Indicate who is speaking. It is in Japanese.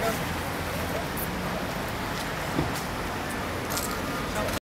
Speaker 1: Thank you.